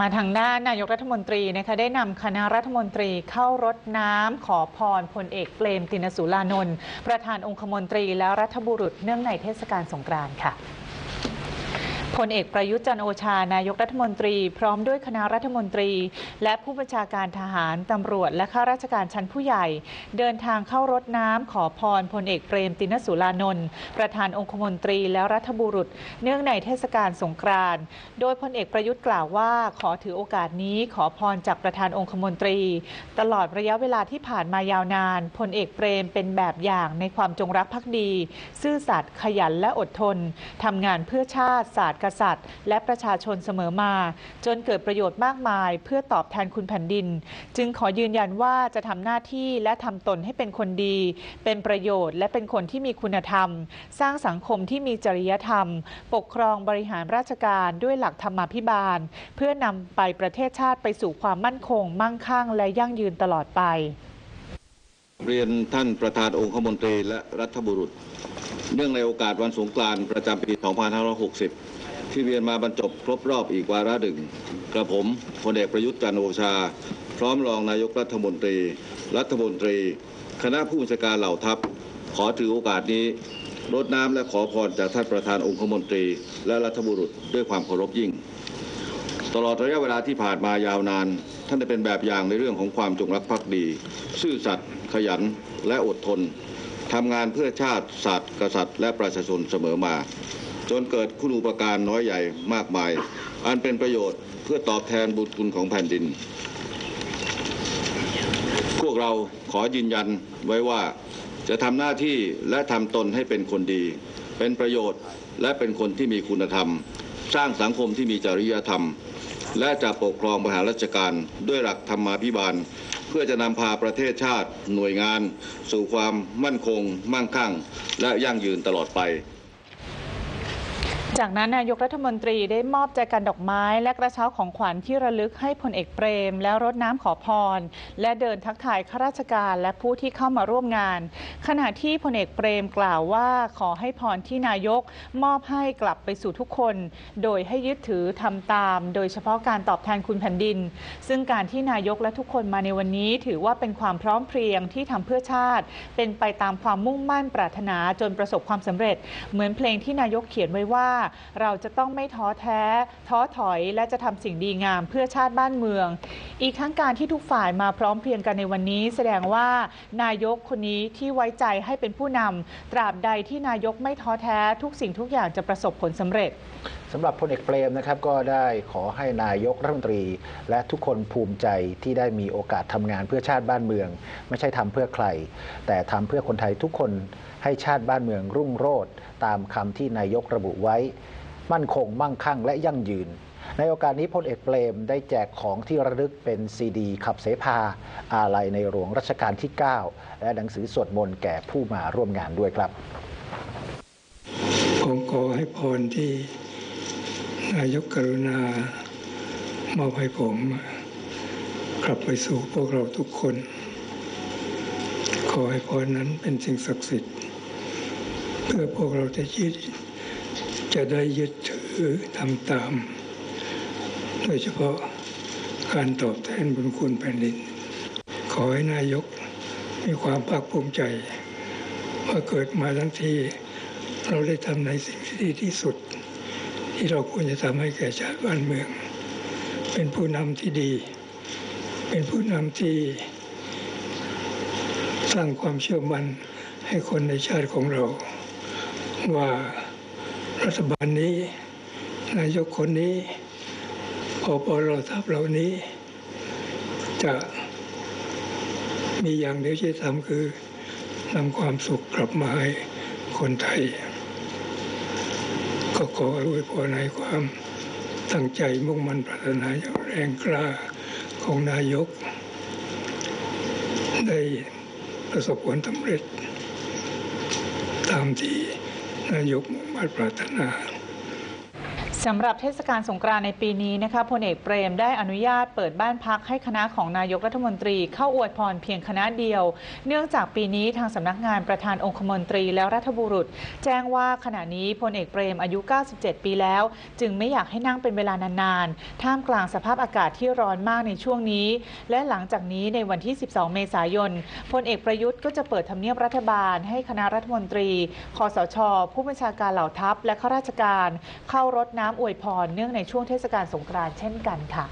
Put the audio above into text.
มาทางด้านนายกรัฐมนตรีนะคะได้นำคณะรัฐมนตรีเข้ารดน้ำขอพรพลเอกเปรมตินสุรานนท์ประธานองคมนตรีและรัฐบุรุษเนื่องในเทศกาลสงกรานต์ค่ะ พลเอกประยุทธ์จันโอชานายกรัฐมนตรี พร้อมด้วยคณะรัฐมนตรี และผู้บัญชาการทหารตำรวจ และข้าราชการชั้นผู้ใหญ่ เดินทางเข้ารดน้ำขอพรพลเอกเปรมตินสุรานนท์ประธานองคมนตรีและรัฐบุรุษ เนื่องในเทศกาลสงกรานต์โดยพลเอกประยุทธ์กล่าวว่าขอถือโอกาสนี้ขอพรจากประธานองคมนตรี ตลอดระยะเวลาที่ผ่านมายาวนานพลเอกเปรมเป็นแบบอย่างในความจงรักภักดี ซื่อสัตย์ขยันและอดทนทำงานเพื่อชาติศาสตร์กษัตริย์ และประชาชนเสมอมา จนเกิดประโยชน์มากมาย เพื่อตอบแทนคุณแผ่นดิน จึงขอยืนยันว่าจะทำหน้าที่และทำตนให้เป็นคนดี เป็นประโยชน์ และเป็นคนที่มีคุณธรรม สร้างสังคมที่มีจริยธรรม ปกครองบริหารราชการด้วยหลักธรรมาภิบาล เพื่อนำไปประเทศชาติไปสู่ความมั่นคง มั่งคั่ง และยั่งยืนตลอดไป เรียนท่านประธานองคมนตรีและรัฐบุรุษ เนื่องในโอกาสวันสงกรานต์ประจำปี 2560 ที่เวียนมาบรรจบครบรอบอีกวาระหนึ่งกระผมพลเอกประยุทธ์จันโอชา พร้อมรองนายกรัฐมนตรี รัฐมนตรี คณะผู้บัญชาการเหล่าทัพ ขอถือโอกาสนี้รดน้ำและขอพรจากท่านประธานองคมนตรี และรัฐบุรุษด้วยความเคารพยิ่ง ตลอดระยะเวลาที่ผ่านมายาวนาน ท่านได้เป็นแบบอย่างในเรื่องของความจงรักภักดี ซื่อสัตย์ขยันและอดทนทำงานเพื่อชาติศาสตร์กษัตริย์ และประชาชนเสมอมา จนเกิดคุณูปการน้อยใหญ่มากมาย อันเป็นประโยชน์เพื่อตอบแทนบุญคุณของแผ่นดิน พวกเราขอยืนยันไว้ว่าจะทำหน้าที่และทำตนให้เป็นคนดี เป็นประโยชน์และเป็นคนที่มีคุณธรรม สร้างสังคมที่มีจริยธรรม และจะปกครองบริหารราชการด้วยหลักธรรมาภิบาล เพื่อจะนำพาประเทศชาติ หน่วยงาน สู่ความมั่นคง มั่งคั่ง และยั่งยืนตลอดไป จากนั้นนายกรัฐมนตรีได้มอบแจกันดอกไม้และกระเช้าของขวัญที่ระลึกให้พลเอกเปรม และรดน้ำขอพร และเดินทักทายข้าราชการและผู้ที่เข้ามาร่วมงาน ขณะที่พลเอกเปรมกล่าวว่าขอให้พรที่นายกมอบให้กลับไปสู่ทุกคน โดยให้ยึดถือทำตาม โดยเฉพาะการตอบแทนคุณแผ่นดิน ซึ่งการที่นายกและทุกคนมาในวันนี้ ถือว่าเป็นความพร้อมเพรียงที่ทำเพื่อชาติ เป็นไปตามความมุ่งมั่นปรารถนาจนประสบความสำเร็จ เหมือนเพลงที่นายกเขียนไว้ว่าเราจะต้องไม่ท้อแท้ ท้อถอยและจะทำสิ่งดีงามเพื่อชาติบ้านเมือง อีกทั้งการที่ทุกฝ่ายมาพร้อมเพรียงกันในวันนี้ แสดงว่านายกคนนี้ที่ไว้ใจให้เป็นผู้นำตราบใดที่นายกไม่ท้อแท้ ทุกสิ่งทุกอย่างจะประสบผลสำเร็จสำหรับพลเอกเปรมนะครับก็ได้ขอให้นายกรัฐมนตรี และทุกคนภูมิใจที่ได้มีโอกาสทำงานเพื่อชาติบ้านเมือง ไม่ใช่ทำเพื่อใคร แต่ทำเพื่อคนไทยทุกคนให้ชาติบ้านเมืองรุ่งโรจน์ตามคำที่นายกระบุไว้ มั่นคงมั่งคั่งและยั่งยืนในโอกาสนี้พลเอกเปรมได้แจกของที่ระลึกเป็นซีดี ขับเสพาอาลัยในหลวงรัชกาลที่ 9 และหนังสือสวดมนต์แก่ผู้มาร่วมงานด้วยครับผมขอให้พรที่ายกกรุณามอบให้ผม กลับไปสู่พวกเราทุกคน ขอให้พรนั้นเป็นสิ่งศักดิ์สิทธิ์ เพื่อพวกเราจะยึดจะได้ยึดถือทำตาม โดยเฉพาะการตอบแทนบุญคุณแผ่นดิน ขอให้นายกมีความภาคภูมิใจ ว่าเกิดมาทั้งที่เราได้ทำในสิ่งที่ดีที่สุด ที่เราควรจะทำให้แก่ชาติบ้านเมือง เป็นผู้นำที่ดี เป็นผู้นำที่สร้างความเชื่อมั่นให้คนในชาติของเรา ว่ารัฐบาลนี้นายกคนนี้พอปลทัพเหล่านี้ จะมีอย่างเดียวที่ทำคือนำความสุขกลับมาให้คนไทย ก็ขออวยพรในความตั้งใจมุ่งมั่นปรารถนาอย่างแรงกล้าของนายก ได้ประสบผลสำเร็จ ตามที่นายกมุ่งมั่นปรารถนา สำหรับเทศกาลสงกรานต์ในปีนี้นะคะพลเอกเปรมได้อนุญาตเปิดบ้านพักให้คณะของนายกรัฐมนตรีเข้าอวยพรเพียงคณะเดียว เนื่องจากปีนี้ทางสำนักงานประธานองคมนตรีและรัฐบุรุษ แจ้งว่าขณะนี้พลเอกเปรมอายุ 97 ปีแล้ว จึงไม่อยากให้นั่งเป็นเวลานานๆ ท่ามกลางสภาพอากาศที่ร้อนมากในช่วงนี้ และหลังจากนี้ในวันที่ 12 เมษายนพลเอกประยุทธ์ก็จะเปิดทำเนียบรัฐบาล ให้คณะรัฐมนตรีคอสช ผู้บัญชาการเหล่าทัพและข้าราชการเข้ารดน้ำอวยพรเนื่องในช่วงเทศกาลสงกรานต์เช่นกันค่ะ